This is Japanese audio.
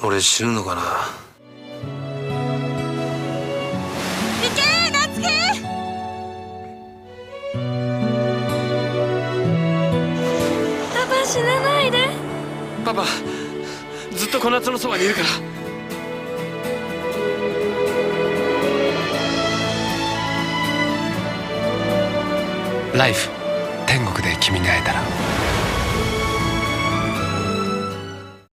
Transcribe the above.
俺死ぬのかな？行け夏希パパ死なないで。パパずっと小夏のそばにいるから。ライフ天国で君に会えたら。